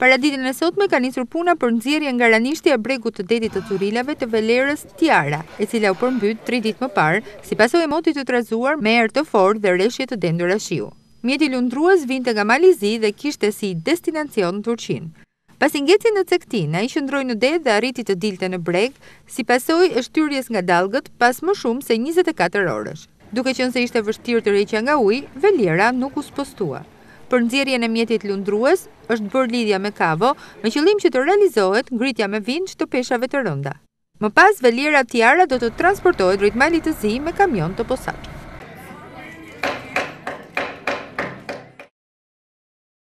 Paraditen e sotme ka nisur puna për nxjerrjen nga ranishtja e bregut të detit të Curilave të velierës Tiara, e cila u përmbyt 3 ditë më parë, si pasojë e motit të trazuar me erë të fortë dhe reshje të dendura shiu. Mjeti lundrues vinte nga Mali i Zi dhe kishte si destinacion Turqinë. Pasi ngeci në cektinë, ai qëndroi në det dhe arriti të dilte në breg, si pasojë e shtyrjes nga dallgët pas më shumë se njëzet e katër orësh. Duke qenë se ishte vështirë tërheqja nga uji, veliera nuk u spostua. Për nxjerrjen e mjetit lundrues, është bërë lidhja me kavo, me qëllim që të realizohet ngritja me vinç të peshave të rënda. Më pas, veliera Tiara do të transportohet drejt Malit të Zi me kamion të posaçëm.